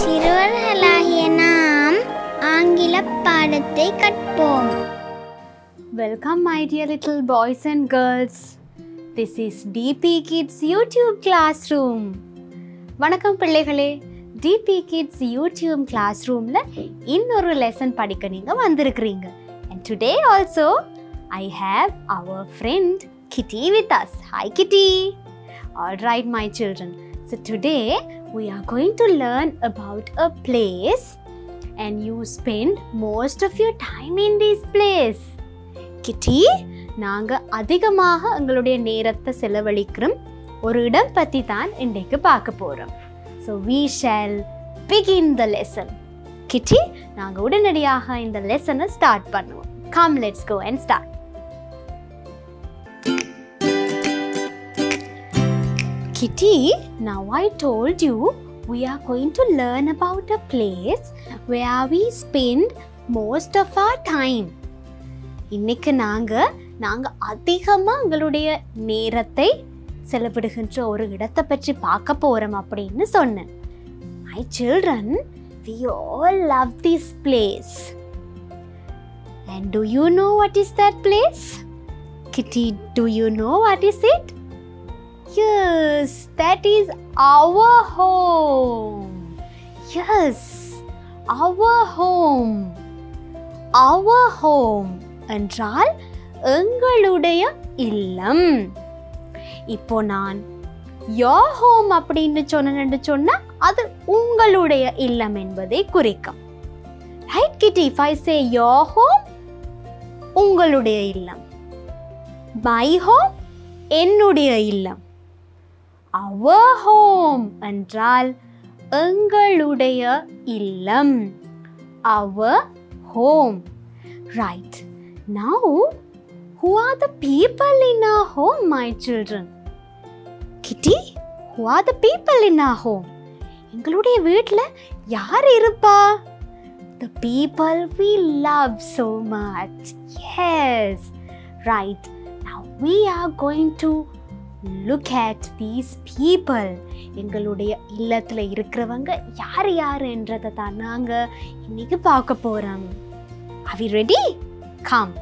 சிறுவர்களாகிய நாம் ஆங்கில பாடத்தை கற்போம். Welcome my dear little boys and girls this is DP kids YouTube class room வணக்கம் பிள்ளைகளே. டிபி கிட்ஸ் யூடியூப் கிளாஸ் ரூமில் இன்னொரு லெசன் படிக்க நீங்கள் வந்திருக்கிறீங்க. And today also I have our friend Kitty with us hi Kitty all right my children so today we are going to learn about a place and you spend most of your time in this place. கிட்டி நாங்கள் அதிகமாக எங்களுடைய நேரத்தை செலவழிக்கிறோம் ஒரு இடம் பற்றி தான் இன்றைக்கு பார்க்க போகிறோம் so we shall begin the lesson Kitty நாங்கள் உடனடியாக இந்த லெசனை ஸ்டார்ட் பண்ணுவோம். Come let's go and start Kitty, now I told you we are going to learn about a place where we spend most of our time. இன்னைக்கு நாங்க நாங்க அதிகமா எங்களுடைய நேரத்தை செலவிடுகின்ற ஒரு இடத்தை பற்றி பார்க்க போறோம் அப்படின்னு சொன்னேன். My children we all love this place and do you know what is that place Kitty do you know what is it Yes, that is our home. Yes, our home. Our home என்றால் எங்களுடைய இல்லம். இப்போ நான் யோ home அப்படின்னு சொன்னேன்னு சொன்னா அது உங்களுடைய இல்லம் என்பதை குறிக்கும். ரைட் கிட்டி if I say your home உங்களுடைய இல்லம். மை ஹோம் என்னுடைய இல்லம். அவர் ஹோம் என்றால் எங்களுடைய இல்லம் our home right now who are the people in a home my children Kitty who are the people in a home எங்களுடைய வீட்டில் யார் இருப்பா the people we love so much yes right now we are going to look at these people எங்களுடைய இல்லத்தில் இருக்கிறவங்க யார் யார் என்றதை தான் நாங்கள் இன்னைக்கு பார்க்க போகிறோம் are we ready come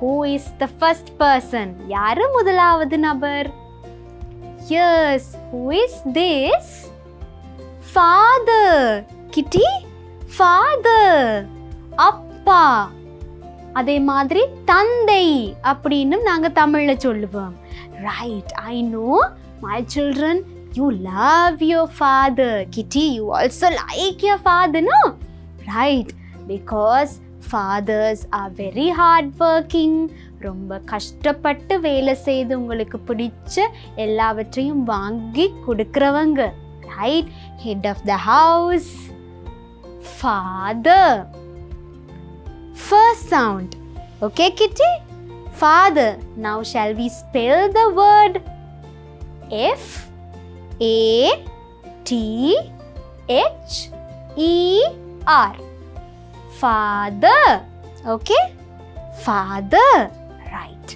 who is the first person யார் முதலாவது நபர்? Yes who is this father Kitty father அப்பா அதே மாதிரி தந்தை அப்படின்னு நாங்கள் தமிழில் சொல்லுவோம். Right I know my children you love your father Kitty you also like your father no right because fathers are very hard working ரொம்ப கஷ்டப்பட்டு வேலை செய்து உங்களுக்கு பிடிச்ச எல்லாவற்றையும் வாங்கி கொடுக்குறவங்க right head of the house father first sound. Okay, Kitty? Father. Now, shall we spell the word F A T H E R? Father. Okay? Father. Right.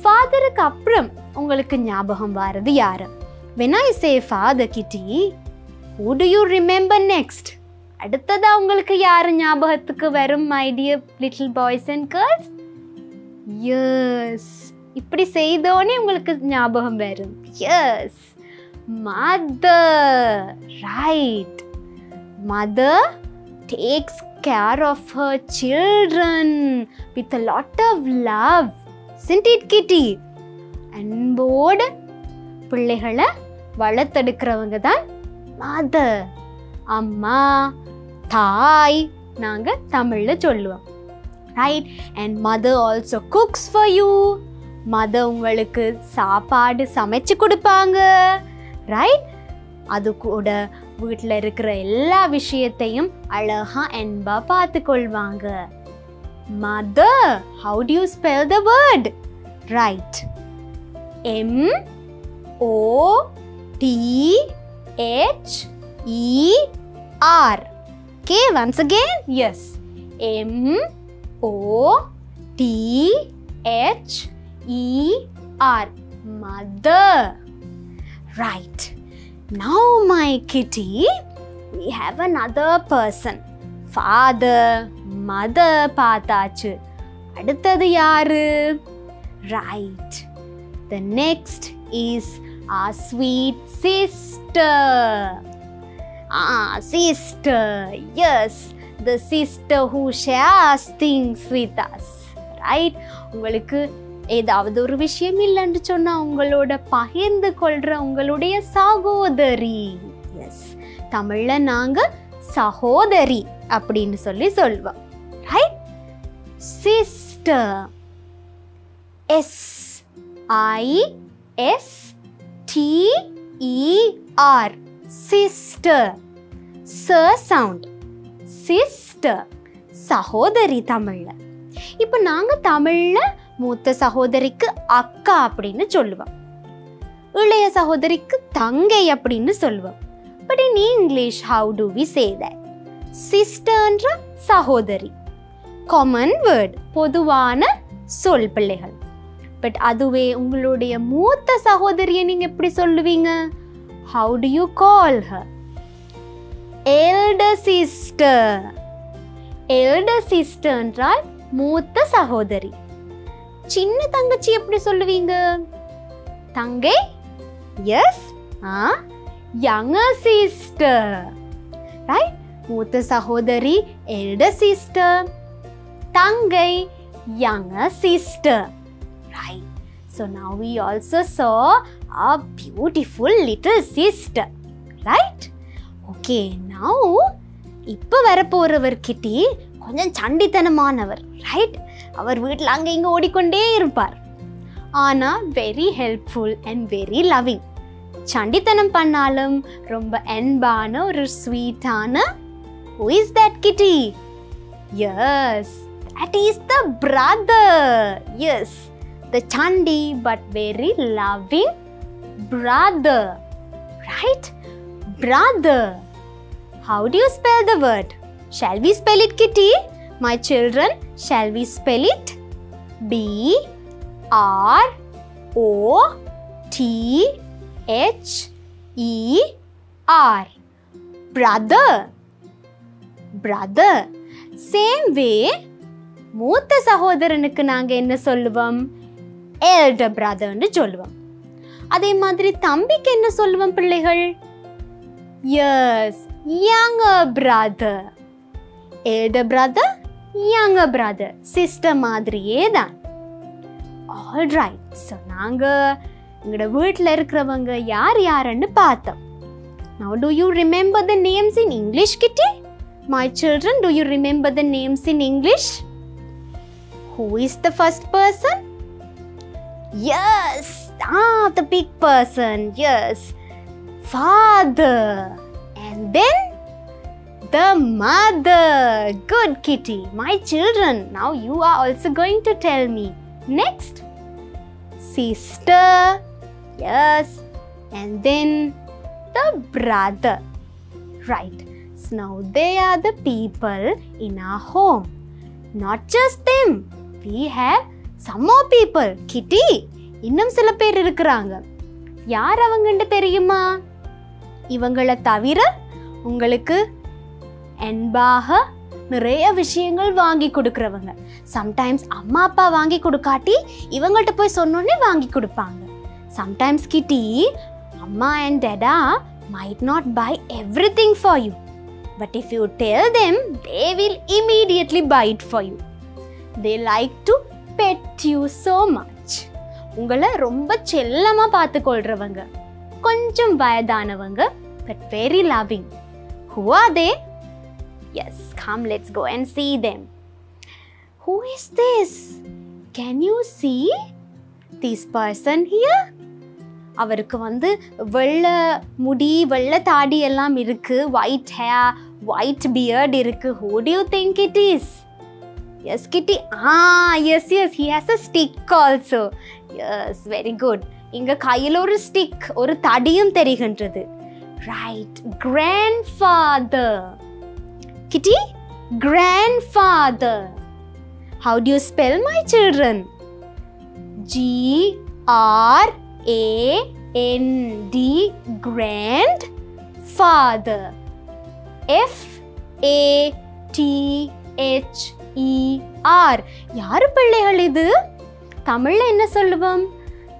ஃபாதருக்கு அப்புறம் உங்களுக்கு ஞாபகம் வாரது யாரு when I say father kitty who do you remember next அடுத்ததா உங்களுக்கு யாரு ஞாபகத்துக்கு வரும் my dear little boys and girls Yes இப்படி செய்தோன்னே உங்களுக்கு ஞாபகம் வரும். Yes mother right mother takes care of her children with a lot of love Sindh Kitty அன்போடு பிள்ளைகளை வளர்த்தெடுக்கிறவங்க தான் மதர் அம்மா தாய் நாங்கள் தமிழில் சொல்லுவோம். Right and mother also cooks for you mother உங்களுக்கு சாப்பாடு சமைச்சு கொடுப்பாங்க ரைட் அது கூட வீட்டில் இருக்கிற எல்லா விஷயத்தையும் அழகா அன்பாக பார்த்து கொள்வாங்க mother how do you spell the word right M O T H E R okay once again yes M O T H E R. Mother. Right. Now, my kitty, we have another person. Father, mother பார்த்தாச்சு அடுத்தது யாரு right the next is a sweet sister a sister yes the sister who shares things with us right உங்களுக்கு ஏதாவது ஒரு விஷயம் இல்லைன்னு சொன்னால் உங்களோட பகிர்ந்து கொள்கிற உங்களுடைய சகோதரி. எஸ் தமிழில் நாங்கள் சகோதரி அப்படின்னு சொல்லி சொல்வோம் right sister S I S T R sister ச சவுண்ட் சிஸ்டர் சகோதரி தமிழில். இப்போ நாங்கள் தமிழில் மூத்த சகோதரிக்கு அக்கா அப்படின்னு சொல்லுவோம். இளைய சகோதரிக்கு தங்கை அப்படின்னு சொல்லுவோம். But in English how do we say that சிஸ்டர்ன்ற சகோதரி. காமன் வேர்ட் பொதுவான சொல் பிள்ளைகள். பட் அதுவே உங்களுடைய மூத்த சகோதரியை நீங்கள் எப்படி சொல்லுவீங்க? How do you call her elder sister elder sister என்றால் மூத்த சகோதரி சின்ன தங்கச்சி எப்படி சொல்லுவீங்க தங்கை yes a younger sister right மூத்த சகோதரி எல்டர் சிஸ்டர் தங்கை younger sister right so now we also saw a beautiful little sister right Okay நான் இப்போ வரப்போறவர் கிட்டி கொஞ்சம் சண்டித்தனமானவர் ரைட் அவர் வீட்டில் அங்கே இங்கே ஓடிக்கொண்டே இருப்பார். ஆனால் very helpful and very loving சண்டித்தனம் பண்ணாலும் ரொம்ப அன்பான ஒரு ஸ்வீட்டான who is that Kitty yes that is the brother yes the Chandi but very loving brother right brother How do you spell the word? Shall we spell it, Kitty? My children, shall we spell it? B R O T H E R. Brother. Brother. Same way, மூத்த சகோதரனுக்கு நாங்கள் என்ன சொல்லுவோம் elder பிரதர்னு சொல்லுவோம் அதே மாதிரி தம்பிக்கு என்ன சொல்லுவோம் பிள்ளைகள் yes younger brother elder brother younger brother sister மாதிரியே தான் ஆல்ரைட் ஸோ நாங்கள் எங்களோட வீட்டில் இருக்கிறவங்க யார் யாருன்னு பார்த்தோம் now do you remember the names in English Kitty my children do you remember the names in English who is the first person yes uh the big person yes father Then the mother. Good kitty. My children, now you are also going to tell me. Next, sister. Yes. And then the brother. Right. So now they are the people in our home. Not just them. We have some more people. Kitty. இன்னும் சில பேர் இருக்கிறாங்க யார் அவங்கன்ட்டு தெரியுமா இவங்களை தவிர உங்களுக்கு அன்பாக நிறைய விஷயங்கள் வாங்கி கொடுக்குறவங்க. சம்டைம்ஸ் அம்மா அப்பா வாங்கி கொடுக்காட்டி இவங்கள்ட்ட போய் சொன்னோன்னே வாங்கி கொடுப்பாங்க. சம்டைம்ஸ் கிட்டி அம்மா and they might not buy everything for you but if you tell them they will immediately buy it for you they like to pet you so much உங்களை ரொம்ப செல்லமாக பார்த்துக்கொள்றவங்க. கொஞ்சம் வயதானவங்க but very loving who are they Yes, come, let's go and see them. Who is this? Can you see this person here? அவருக்கு வந்து வெள்ளை முடி வெள்ளை தாடி எல்லாம் இருக்கு. ஒயிட் ஹேர் ஒயிட் பியர்ட் இருக்கு. Who do you think it is yes Kitty ah yes yes he has a stick also yes very good இங்கே கையில் ஒரு ஸ்டிக் ஒரு தடியும் தெரிகின்றது. Right grandfather Kitty How father how spell my spell my children G R A N D grandfather F A T H R யாரு பிள்ளைகள் இது? தமிழ்ல என்ன சொல்லுவோம்?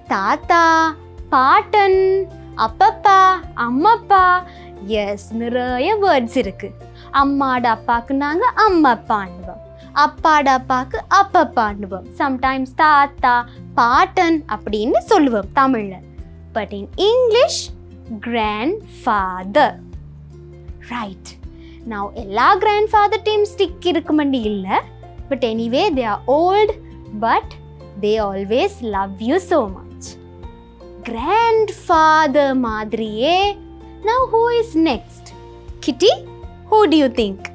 தாத்தா பாட்டன் அப்பப்பா அம்மப்பா. எஸ் நிறைய வேர்ட்ஸ் இருக்கு. அம்மாட அப்பாக்கு நாங்க அம்மப்பாண்டுவோம் அப்பாட அப்பாக்கு அப்பப்பாண்டுவோம் சம்டைம்ஸ் தாத்தா பாட்டன் அப்படின்னு சொல்லுவோம் தமிழ்ல. But in English grandfather right நான் எல்லா கிராண்ட் டீம் ஸ்டிக் இருக்குமெண்டு இல்லை. But anyway they are old but they always love you so much grandfather Madriye. Now who is next? Kitty, who do you think?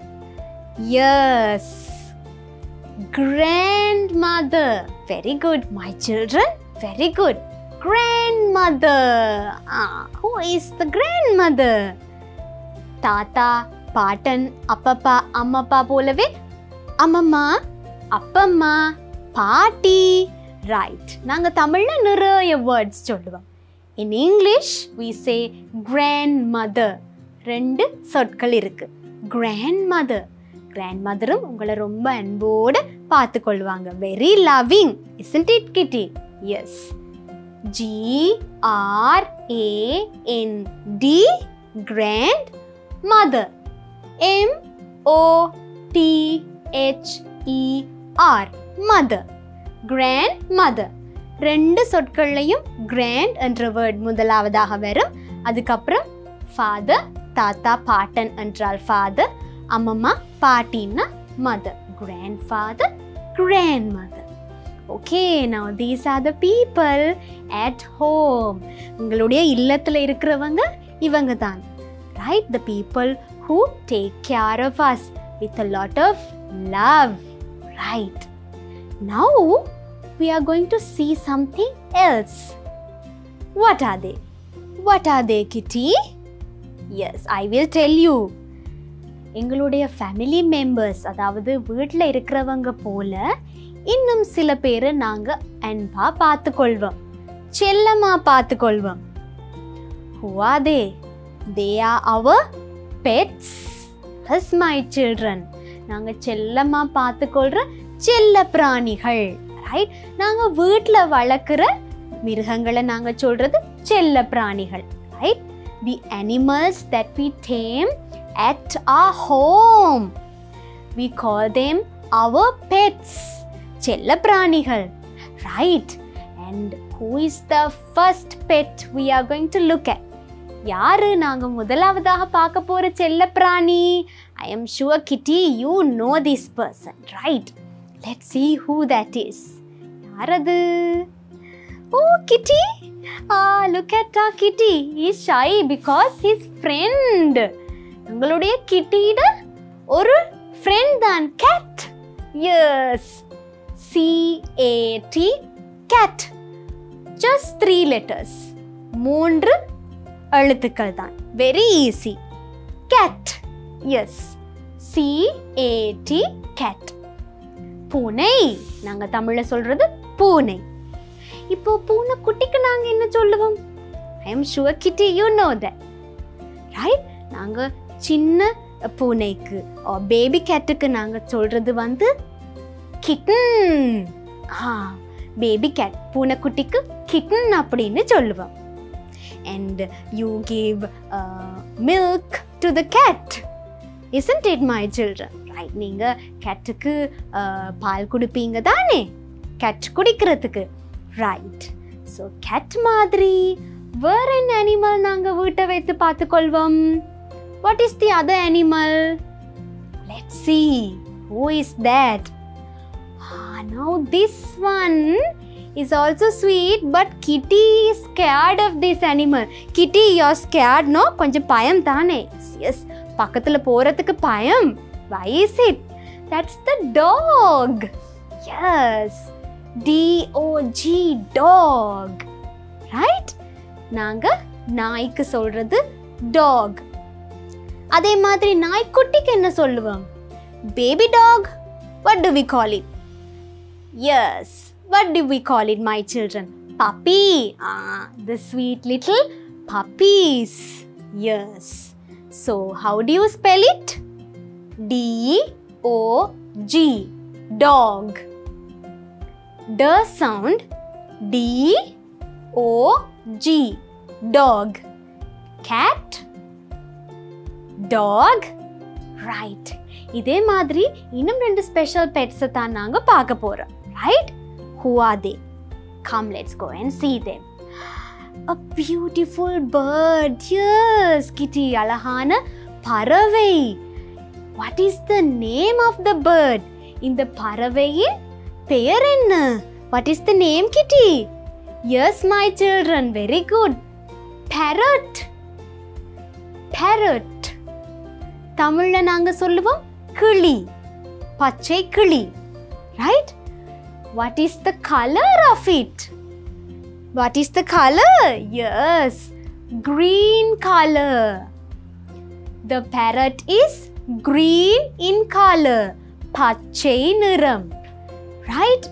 Yes, grandmother. Very good, my children. Very good. Grandmother. Ah, who is the grandmother? Tata, Patan, Appappa, Ammappa polave. Amamma, Appamma, Party. Right நாங்கள் தமிழில் நிறைய words சொல்லுவோம். In English we say grandmother ரெண்டு சொற்கள் இருக்குது grand mother grand மதரும் உங்களை ரொம்ப அன்போடு பார்த்து கொள்வாங்க very loving isn't it Kitty yes G R A N D grandmother M O T H E R mother grandmother ரெண்டு சொற்கள்லையும் கிராண்ட் என்ற வேர்ட் முதலாவதாக வரும். அதுக்கப்புறம் ஃபாதர் தாத்தா பாட்டன் என்றால் ஃபாதர் அம்மம்மா பாட்டின்னா mother grandfather grandmother okay now these are the people at home உங்களுடைய இல்லத்தில் இருக்கிறவங்க இவங்க தான் right the people who take care of us with a lot of love right now we are going to see something else. What are they? What are they, Kitty? Yes, I will tell you. எங்களுடைய family members அதாவது வீட்டில் இருக்கிறவங்க போல இன்னும் சில பேரை நாங்கள் அன்பா பார்த்துக்கொள்வோம் செல்லமா பார்த்துக்கொள்வோம் who they they are our pets huh my children நாங்கள் செல்லமா பார்த்துக்கொள்கிற செல்ல பிராணிகள் ரைட் நாங்கள் வீட்டில் வளர்க்குற மிருகங்களை நாங்கள் சொல்கிறது செல்ல பிராணிகள் right the animals that we tame at a home we call them our pets செல்ல பிராணிகள் right and who is the first pet we are going to look at யாரு நாங்கள் முதலாவதாக பார்க்க போகிற செல்ல பிராணி? I am sure kitty you know this person right let see who that is யார் ஓ kitty. Ah look at a kitty. Is shy because his friend எங்களுடைய கிட்டியிட ஒரு ஃப்ரெண்ட் தான் cat is C A T cat just three letters மூன்று எழுத்துக்கள் தான். Very easy cat is C A T cat பூனை. நாங்கள் தமிழில் சொல்கிறது பூனை. இப்போ பூனை குட்டிக்கு நாங்கள் என்ன சொல்லுவோம்? I am sure kitty you know the right நாங்கள் சின்ன பூனைக்கு பேபி கேட்டுக்கு நாங்கள் சொல்கிறது வந்து கிட்டன் ஆ பேபி கேட் பூனைக்குட்டிக்கு கிட்டன் அப்படின்னு சொல்லுவோம். And you give milk to the cat isn't it my children right நீங்கள் கேட்டுக்கு பால் கொடுப்பீங்க தானே? கேட் குடிக்கிறதுக்கு. ரைட் ஸோ கேட் மாதிரி வேற என்ன அனிமல் நாங்கள் வீட்டை வைத்து பார்த்துக்கொள்வோம்? What is the other animal let see who is that now this one is also sweet but kitty is scared of this animal. Kitty you're scared no? கொஞ்சம் பயம் தானே? S பக்கத்தில் போகிறதுக்கு பயம். Why is it? That's the dog. Yes. d-o-g dog right நாங்கள் நாய்க்கு சொல்கிறது talk அதே மாதிரி நாய்க்குட்டிக்கு என்ன சொல்லுவோம் baby dog what do we call it yes what do we call it my children puppy ah the sweet little puppies yes so how do you spell it d o G dog the sound d o g dog cat dog right இதே மாதிரி இன்னும் ரெண்டு special பெட்ஸை தான் நாங்கள் பார்க்க போகிறோம் right who are they come let's go and see them a beautiful bird yes kitty அழகான பறவை what is the name of the bird இந்த பறவையின் பெயர் என்ன what is the name kitty yes my children very good parrot parrot தமிழ்ல நாங்க சொல்லுவோம் கிளி பச்சை கிளி right what is the colour of it what is the colour yes green color the parrot is green in color பச்சை நிறம் right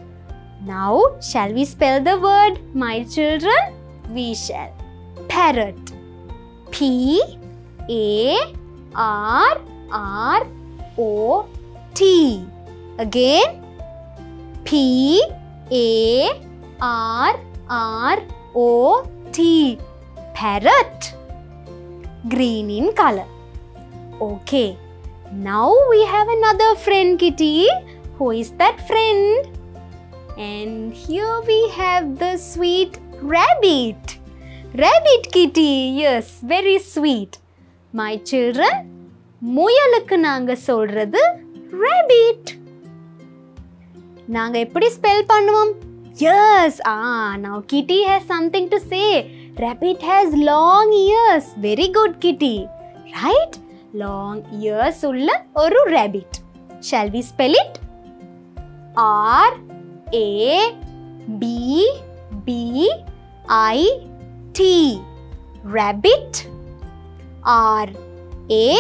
now shall we spell the word my children we shall parrot p a R R O T. Again, P A R R O T. Parrot. Green in color. Okay. Now we have another friend, Kitty. Who is that friend? And here we have the sweet rabbit. Rabbit Kitty. Yes, very sweet. My children முயலுக்கு நாங்க சொல்றது rabbit நாங்க எப்படி spell பண்ணுவோம் yes a now Kitty has something to say rabbit has long ears very good Kitty right long ears உள்ள ஒரு rabbit shall we spell it R a b b i t. Rabbit. R A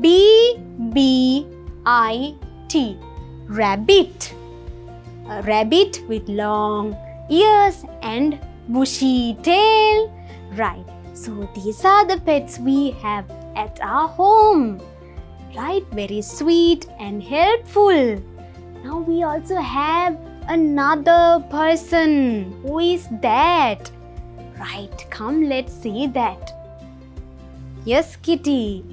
B B I T. Rabbit. A rabbit with long ears and bushy tail. Right. So these are the pets we have at our home. Right. Very sweet and helpful now we also have another person who is that right come let's see that Yes, kitty.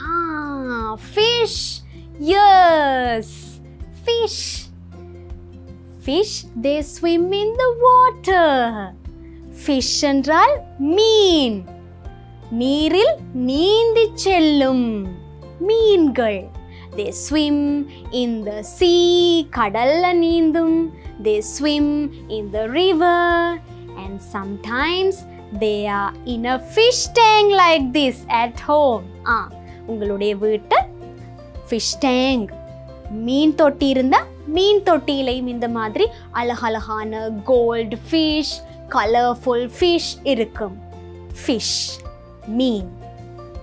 Ah, fish. Yes, fish. Fish, they swim in the water. Fish என்றால் மீன் நீரில் நீந்தி செல்லும் மீன்கள் they swim in the sea கடல்ல நீந்தும் they swim in the river and sometimes they are in a fish tank like this at home ஆ உங்களுடைய வீட்டு ஃபிஷ் டேங்க் மீன் தொட்டி இருந்தா மீன் தொட்டியிலையும் இந்த மாதிரி அழகழகான கோல்டு ஃபிஷ் கலர்ஃபுல் ஃபிஷ் இருக்கும் fish mean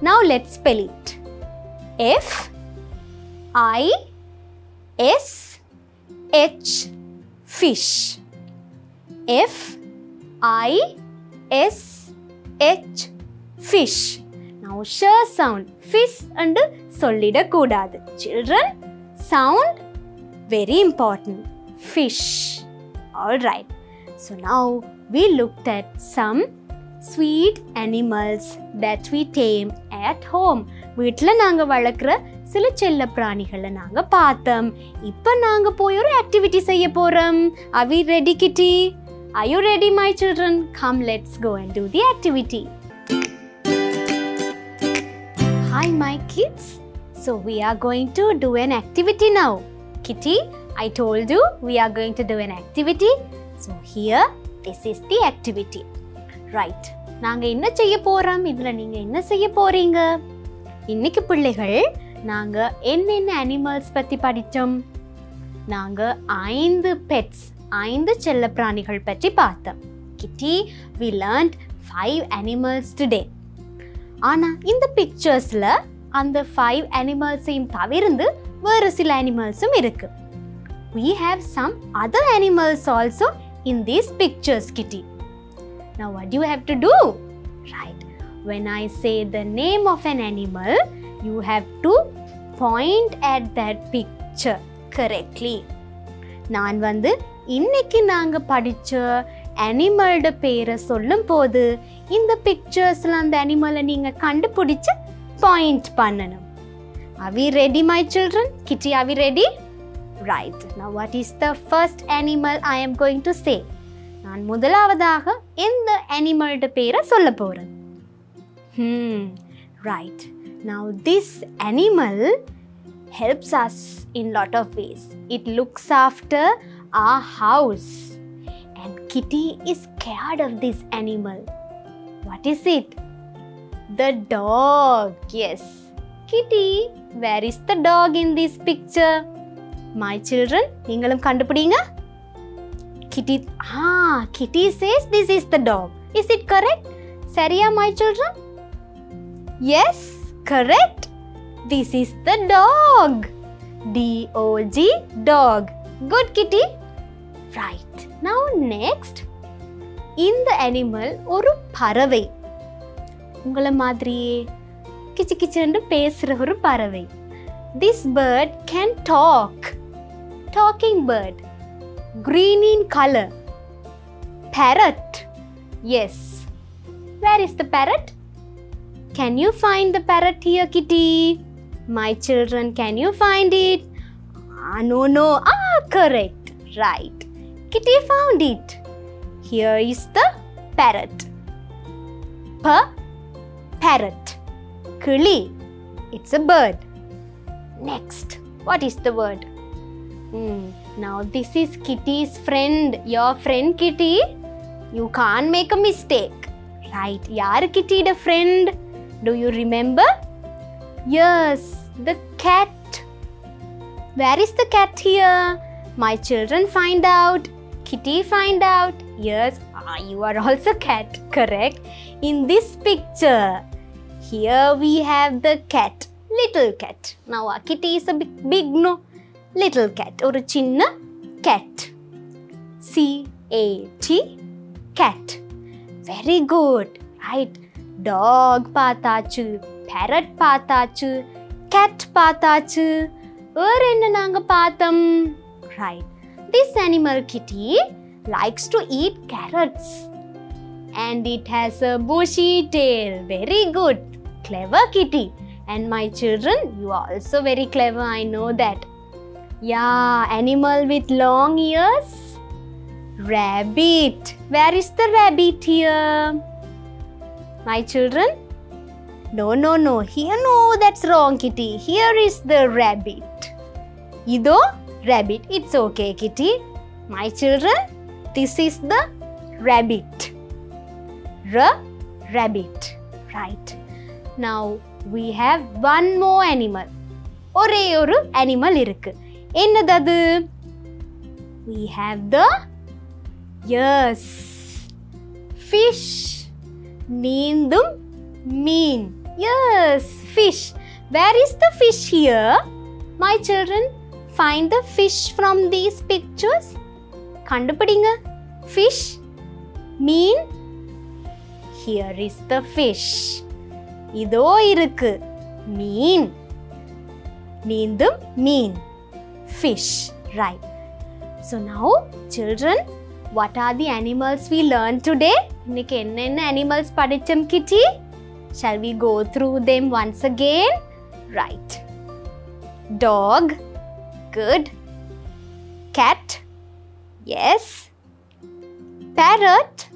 now let spell it F I S H fish F I S H fish now sure sound fish என்று சொல்லிடக்கூடாது children sound very important fish all right so now we look at some sweet animals that we tame at home வீட்டில் நாங்கள் வளர்க்குற சில செல்ல பிராணிகளை நாங்கள் பார்த்தோம் இப்போ நாங்கள் போய் ஒரு ஆக்டிவிட்டி செய்ய போகிறோம் are we ready Kitty are you ready my children come let's go and do the activity hi my kids so we are going to do an activity now Kitty I told you we are going to do an activity so here this is the activity right நாங்கள் என்ன செய்ய போகிறோம் இதில் நீங்கள் என்ன செய்ய போகிறீங்க இன்னைக்கு பிள்ளைகள் நாங்கள் என்னென்ன அனிமல்ஸ் பற்றி படித்தோம்? நாங்கள் ஐந்து பெட்ஸ் ஐந்து செல்லப்பிராணிகள் பற்றி பார்த்தோம். Kitty we learned five animals today ஆனால் இந்த பிக்சர்ஸில் அந்த ஃபைவ் அனிமல்ஸையும் தவிர்ந்து வேறு சில அனிமல்ஸும் இருக்குது we have some other animals also in these pictures Kitty Now, what do you have to do? Right. When I say the name of an animal, you have to point at that picture correctly. நான் வந்து இன்னைக்கு நாங்க படிச்ச அனிமல்ட பேரை சொல்லும் போது இந்த பிக்சர்ஸ்ல அந்த அனிமலை நீங்க கண்டுபிடிச்சு பாயிண்ட் பண்ணணும் Are we ready, my children? Kitty, are we ready? Right. Now, what is the first animal I am going to say? நான் முதலாவதாக எந்த அனிமல்ட பேரை சொல்ல போறேன் Hmm. Right. Now, this animal helps us in lot of ways. It looks after our house. And Kitty is scared of this animal. What is it? The dog. Yes. Kitty, where is the dog in this picture? My children, நீங்களும் கண்டுபிடிங்க Kitty, ah, Kitty says this is the dog. Is it correct? சரியா my children? Yes, correct. This is the dog. D O G, dog. Good kitty. Right. Now next. இந்த animal ஒரு பறவை உங்களை மாதிரியே கிச்சு கிச்சுன்னு பேசுகிற ஒரு பறவை this bird can talk talking bird green in color parrot yes where is the parrot Can you find the parrot here kitty my children can you find it ah no no ah correct right kitty found it here is the parrot pa parrot kili it's a bird next what is the word Hmm. Now this is Kitty's friend. Your friend Kitty. You can't make a mistake. Right. Yaar Kitty the friend. Do you remember? Yes, the cat. Where is the cat here? My children find out. Kitty find out. Yes, you are also cat, correct? In this picture, here we have the cat, little cat. Now our kitty is a big, big no, little cat or a chinna cat. C A T, cat. Very good, right? Talk பார்த்தாச்சு farad பார்த்தாச்சு gate பார்த்தாச்சு வேறு என்ன நாங்கள் பார்த்தோம் right this animal Kitty likes to eat carrots and it has a bushy tail very good clever kitty and my children you are also very clever i know that yeah, animal with long ears. Rabbit. Where is the rabbit here? My children? No, no, no. Here, no, that's wrong, Kitty. Here is the rabbit. Ido, rabbit. It's okay, Kitty. My children, this is the rabbit. R, rabbit. Right. Now, we have one more animal. ஒரே ஒரு animal இருக்கு என்னது அது we have the yes fish நீந்தும் மீன் yes fish where is the fish here my children find the fish from these pictures கண்டுபிடிங்க fish mean here is the fish இதோ இருக்கு மீன் நீந்தும் மீன் fish right so now children what are the animals we learned today இன்னைக்கு என்னென்ன animals படிச்சோம் kitty shall we go through them once again right dog good cat yes parrot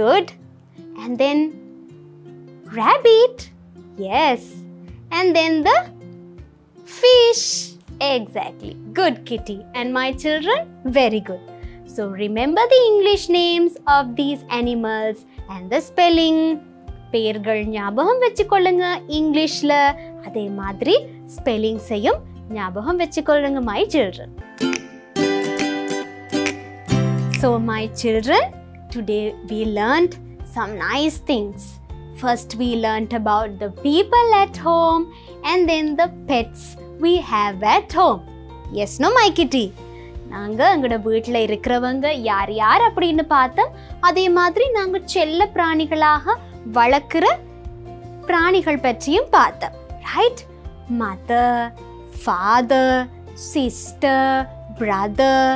good and then rabbit yes and then the fish exactly good kitty and my children very good so remember the english names of these animals and the spelling பெயர்கள் ஞாபகம் வச்சுக்கொள்ளுங்க இங்கிலீஷ்ல அதே மாதிரி ஸ்பெல்லிங்ஸையும் ஞாபகம் வச்சுக்கொள்ளுங்க my children So, my children, today we learned some nice things. First, we learnt about the people at home and then the pets we have at home. Yes, no, my kitty? நாங்கள் எங்களோட வீட்டில் இருக்கிறவங்க யார் யார் அப்படின்னு பார்த்தோம் அதே மாதிரி நாங்கள் செல்ல பிராணிகளாக வளர்க்குற பிராணிகள் பற்றியும் பார்த்தோம் right mother father sister brother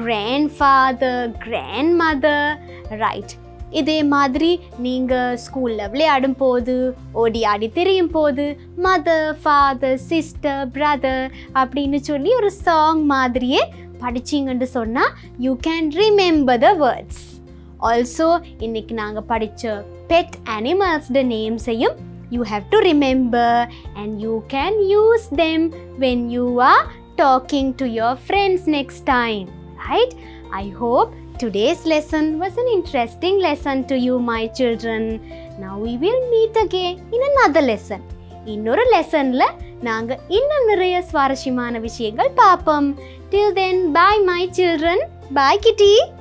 grandfather grandmother right இதே மாதிரி நீங்கள் ஸ்கூலில் விளையாடும் போது ஓடி ஆடி தெரியும் போது மதர் ஃபாதர் சிஸ்டர் பிரதர் அப்படின்னு சொல்லி ஒரு சாங் மாதிரியே படிச்சிங்கன்னு சொன்னால் you can remember the words also இன்னைக்கு நாங்கள் படித்த பெட் அனிமல்ஸ்ட நேம்ஸையும் you have to remember and you can use them when you are talking to your friends next time right I hope today's lesson was an interesting lesson to you my children now we will meet again in another lesson இன்னொரு லெசனில் நாங்கள் இன்னும் நிறைய சுவாரஸ்யமான விஷயங்கள் பார்ப்போம். Till then bye my children bye Kitty